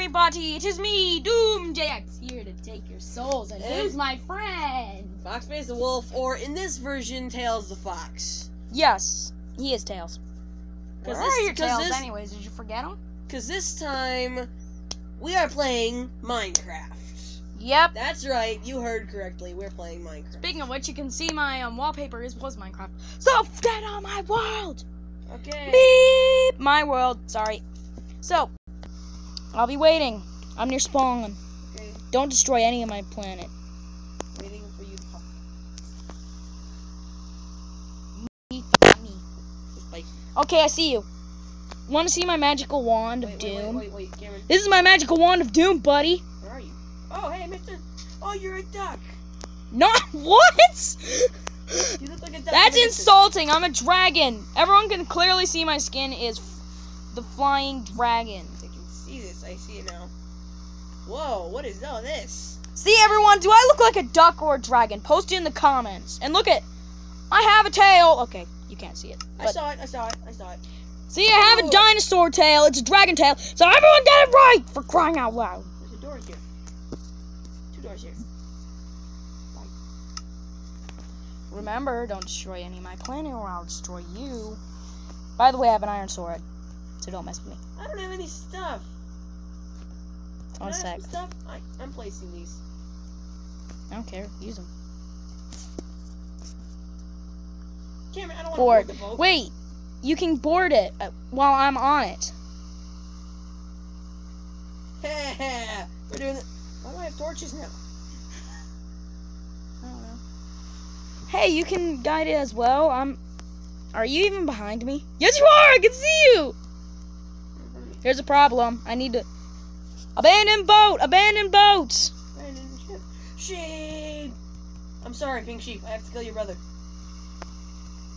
everybody, it is me, Doom JX, here to take your souls, and who's my friend? Foxface the wolf, or in this version, Tails the fox. Yes, he is Tails. Where Cause are your Tails this, anyways, did you forget them? Cause this time, we are playing Minecraft. Yep. That's right, you heard correctly. We're playing Minecraft. Speaking of which, you can see my um, wallpaper is was Minecraft. So, get on my world! Okay. Beep! My world, sorry. So, I'll be waiting. I'm near spawn. Okay. Don't destroy any of my planet. Waiting for you to pop. Like, Okay, I see you. Want to see my magical wand of wait, doom? wait, wait, wait, Cameron. This is my magical wand of doom, buddy. Where are you? Oh, hey, Mister. Oh, you're a duck. Not what? You look like a duck. That's insulting. I'm a dragon. Everyone can clearly see my skin is f- the flying dragon. See this. I see it now. Whoa, what is all this? See everyone, do I look like a duck or a dragon? Post it in the comments. And look at, I have a tail. Okay, you can't see it. I saw it. I saw it. I saw it. see, I have a dinosaur tail. It's a dragon tail. So everyone get it right for crying out loud. There's a door here. Two doors here. Remember, don't destroy any of my planet or I'll destroy you. By the way, I have an iron sword. So don't mess with me. I don't have any stuff. Can One sec. Stuff? I, I'm placing these. I don't care. Use them. Cameron, I don't Board. want to board the boat. Wait, you can board it uh, while I'm on it. We're doing it. Why do I have torches now? I don't know. Hey, you can guide it as well. I'm. Are you even behind me? Yes, you are. I can see you. Here's a problem. I need to abandon boat. Abandon boats! Sheep! I'm sorry, Pink Sheep. I have to kill your brother.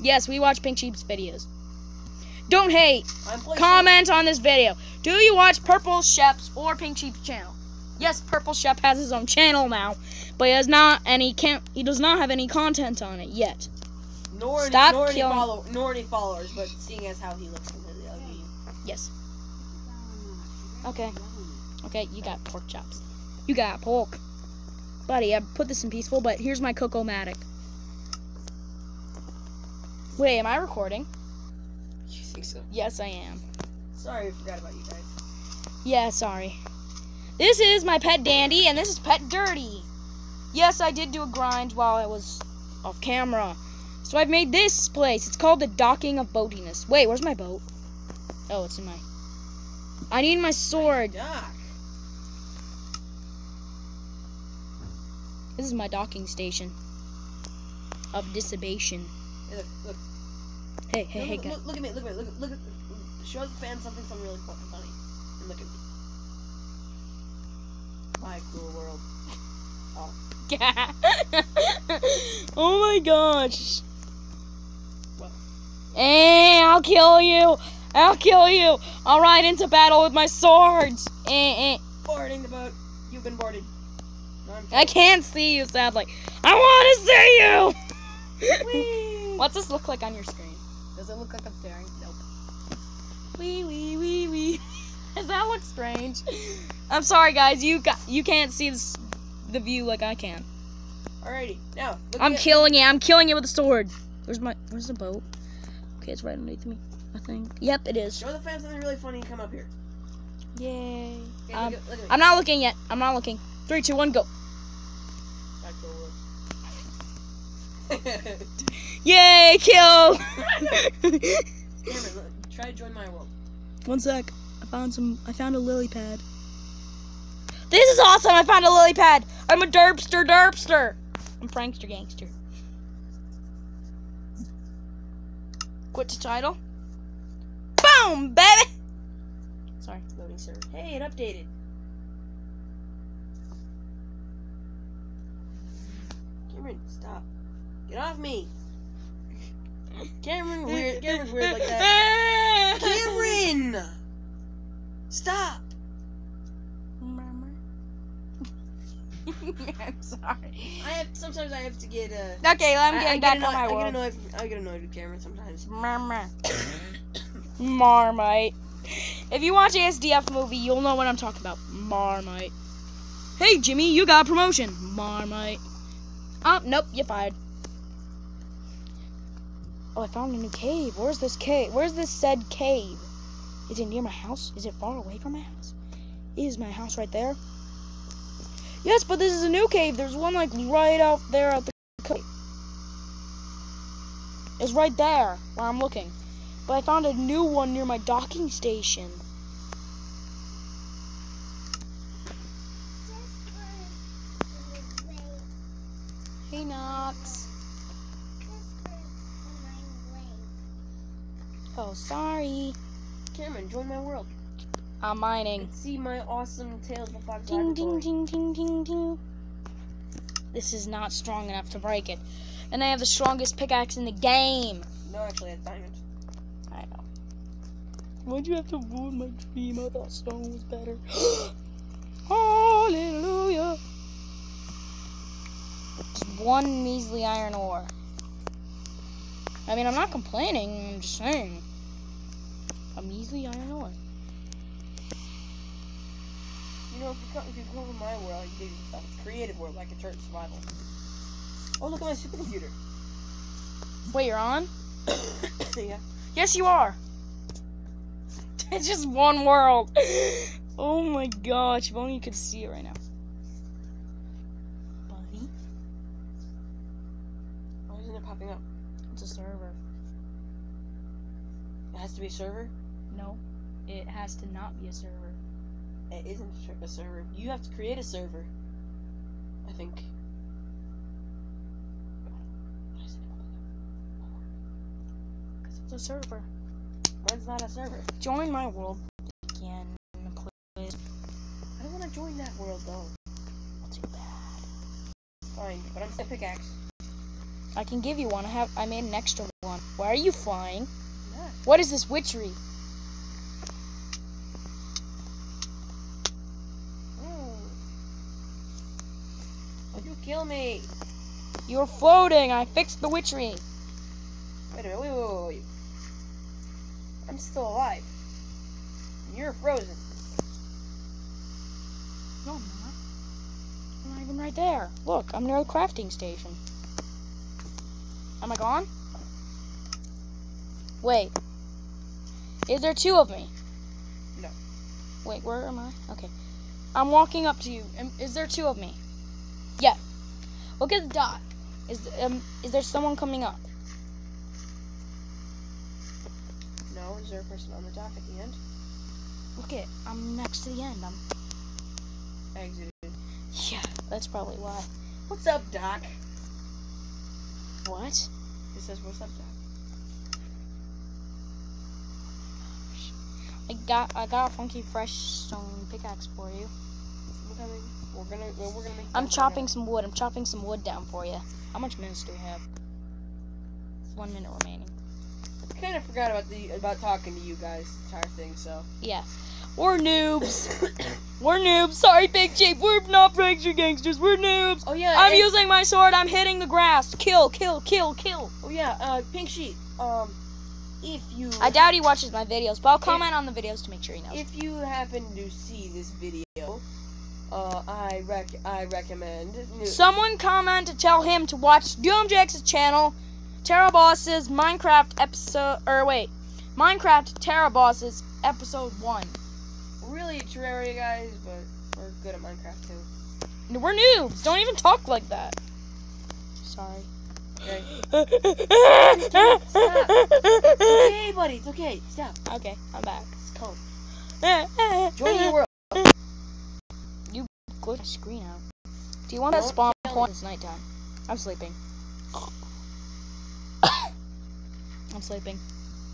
Yes, we watch Pink Sheep's videos. Don't hate. Comment on this video. Do you watch Purple Shep's or Pink Sheep's channel? Yes, Purple Shep has his own channel now, but he has not any can't he does not have any content on it yet. Nor, Stop nor, any killing- follow, nor any followers, but seeing as how he looks completely ugly. Yes. Okay. Okay, you got pork chops. You got pork. Buddy, I put this in peaceful, but here's my Coco Matic. Wait, am I recording? You think so? Yes, I am. Sorry, I forgot about you guys. Yeah, sorry. This is my pet Dandy, and this is pet Dirty. Yes, I did do a grind while I was off camera. So I've made this place. It's called the Docking of Boatiness. Wait, where's my boat? Oh, it's in my... I need my sword. This is my docking station. Of dissipation. Hey, look, look. Hey, hey, hey, look, guys. look, look at me, look at me, look at, look at Show the fans something, something really fucking funny. And look at me. My cool world. oh my gosh. What? Eh, I'll kill you. I'll kill you. I'll ride into battle with my swords. Eh, eh. Boarding the boat. You've been boarded. I'm can't see you, sadly. I want to see you. What's this look like on your screen? Does it look like I'm staring? Nope. Wee wee wee wee. Does that look strange? I'm sorry, guys. You got you can't see this, the view like I can. Alrighty, now. Look I'm killing it. I'm killing it with a sword. Where's my Where's the boat? Okay, it's right underneath me. I think. Yep, it is. Show the fans something really funny and come up here. Yay. Okay, Um, look, at, look at me. I'm not looking yet. I'm not looking. Three, two, one, go. My cool world. Yay, kill. Cameron, look, try to join my world. One sec. I found some. I found a lily pad. This is awesome. I found a lily pad. I'm a derpster derpster. I'm prankster, gangster. Quit to title. Boom, baby. Sorry. Loading server. Hey, it updated. Cameron, stop. Get off me. Cameron, weird. Cameron's weird like that. Cameron! Stop! I'm sorry. I have sometimes I have to get uh. Okay, I'm I- I getting get back annoyed, on my I get world. annoyed. I get annoyed with Cameron sometimes. Marmite. Marmite. If you watch ASDF movie, you'll know what I'm talking about. Marmite. Hey, Jimmy, you got a promotion. Marmite. Oh, nope, you're fired. Oh, I found a new cave. Where's this cave? Where's this said cave? Is it near my house? Is it far away from my house? Is my house right there? Yes, but this is a new cave. There's one like right out there at the cave. It's right there where I'm looking. But I found a new one near my docking station. Hey, Knox. Oh, sorry. Cameron, join my world. I'm mining. See my awesome Tales of Fox Ding, ding, ding, ding, ding, ding. This is not strong enough to break it. And I have the strongest pickaxe in the game. No, actually, it's diamond. I know. Why'd you have to ruin my dream? I thought stone was better. Hallelujah. Just one measly iron ore. I mean, I'm not complaining. I'm just saying. A measly iron ore. You know, if you come, if you come over my world, you do stuff. It's creative world, like a church survival. Oh, look at my supercomputer. Wait, you're on? yeah. Yes, you are. It's just one world. Oh my gosh, if only you could see it right now. Buddy, Why isn't it popping up? it's a server. It has to be a server. No, it has to not be a server. It isn't a ser- a server. You have to create a server. I think. Why isn't it popping up? Because it's a server. Mine's not a server. Join my world again, please. I don't want to join that world though. Too bad. Fine, but I'm still pickaxe. I can give you one. I have. I made an extra one. Why are you flying? Yeah. What is this witchery? Oh. Why'd you kill me? You're floating. I fixed the witchery. Wait a minute. Wait, wait, wait, wait. I'm still alive. You're frozen. No, I'm not. I'm not even right there. Look, I'm near the crafting station. Am I gone? Wait. Is there two of me? No. Wait, where am I? Okay. I'm walking up to you. Is there two of me? Yeah. Look at the dot. Is um is there someone coming up? No, is there a person on the dock at the end? Look it. I'm next to the end. I'm exited. Yeah, that's probably why. What's up, Doc? What? It says, "What's up, Doc?" I got I got a funky fresh stone pickaxe for you. We're gonna. We're, gonna make. I'm chopping some wood. I'm chopping some wood down for you. How much minutes do we have? One minute remaining. I kind of forgot about the about talking to you guys. The entire thing. So. Yeah. We're noobs. We're noobs. Sorry, Big Chief. We're not prankster gangsters. We're noobs. oh yeah. I'm using my sword. I'm hitting the grass. Kill, kill, kill, kill. Oh yeah. Uh, Pink Sheep. Um, if you. I doubt he watches my videos, but I'll comment on the videos to make sure he knows. If you happen to see this video, uh, I rec I recommend. Someone comment to tell him to watch DoomJax's channel, Terra Bosses Minecraft episode, or wait, Minecraft Terra Bosses episode one. Really Terraria guys, but we're good at Minecraft too. We're noobs. Don't even talk like that. Sorry. Okay. Okay, buddy, it's okay. Stop. Okay, I'm back. It's calm. Join Join your world. Glitch screen out. Do you want that spawn point? It's nighttime. I'm sleeping. I'm sleeping.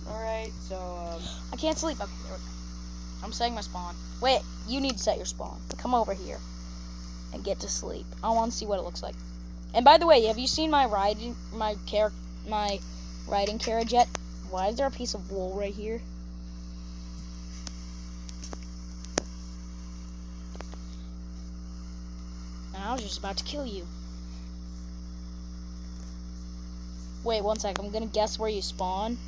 All right. So um, I can't sleep. Okay, there we go. I'm setting my spawn. Wait, you need to set your spawn. Come over here and get to sleep. I want to see what it looks like. And by the way, have you seen my riding my car my riding carriage yet? Why is there a piece of wool right here? I was just about to kill you. Wait one sec. I'm gonna guess where you spawn.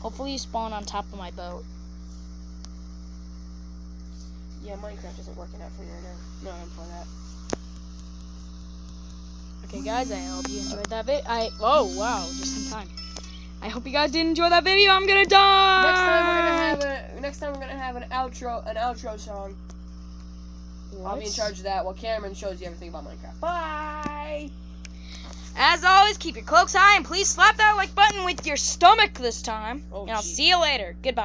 Hopefully you spawn on top of my boat. Yeah, Minecraft isn't working out for me right now. No, I'm playing that. Okay, guys, I hope you enjoyed that bit. I oh wow, just in time. I hope you guys did enjoy that video. I'm gonna die. Next time we're gonna have a next time we're gonna have an outro an outro song. I'll be in charge of that while Cameron shows you everything about Minecraft. Bye. As always, keep your cloaks high and please slap that like button with your stomach this time. Oh, and I'll gee. see you later. Goodbye.